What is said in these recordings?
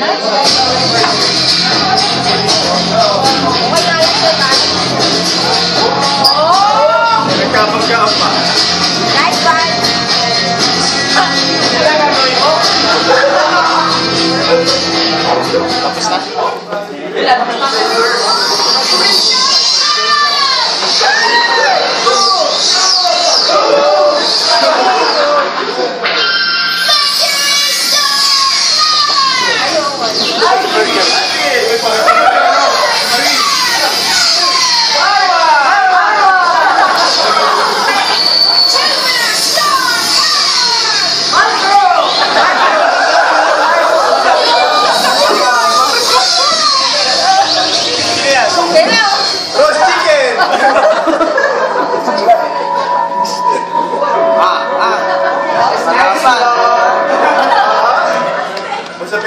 Tapos na? Wala,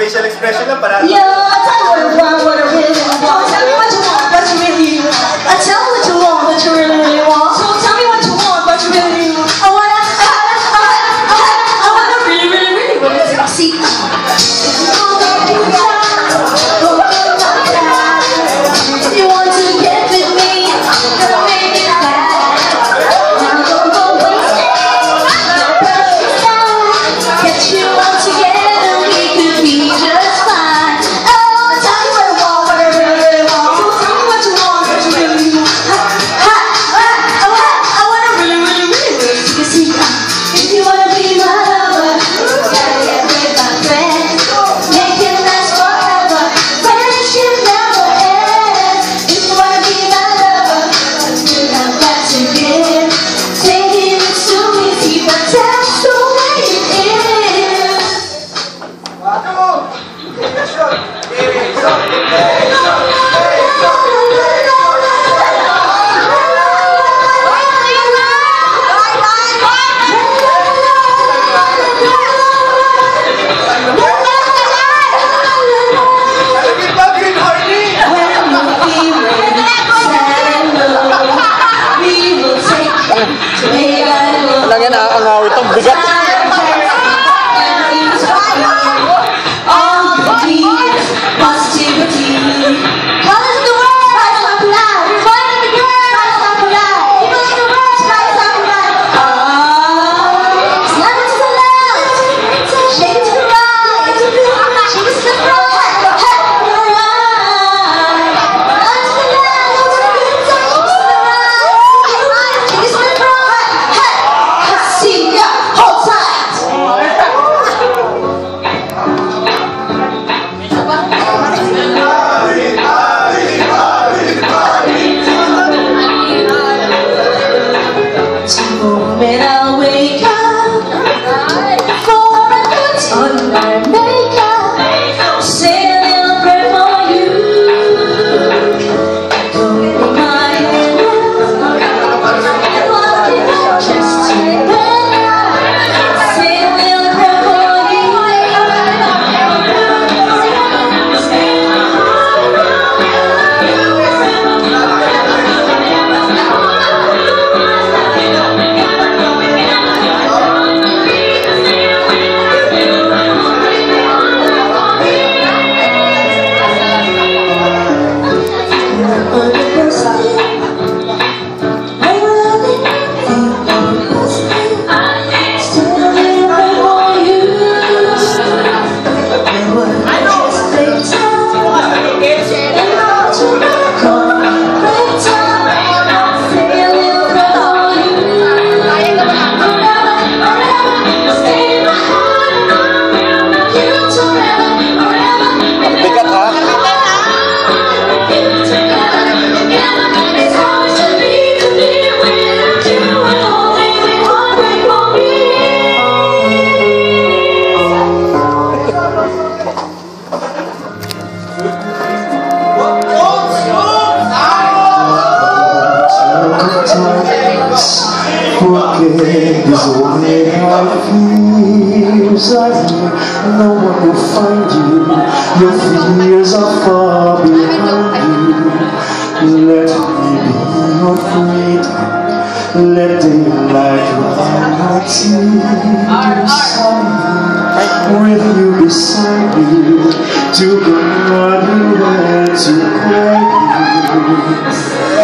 facial expression lang para. Yeah, dead is only life leaves. No one will find you. Your fears are far behind you. Let me be your freedom. Let daylight dry my tears. With you beside me. to the mother to guide you.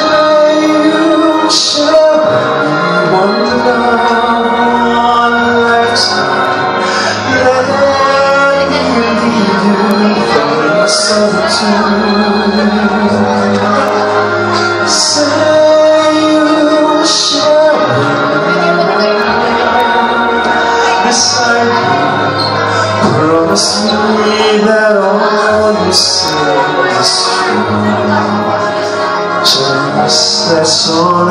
me that all you say is true. Just that's all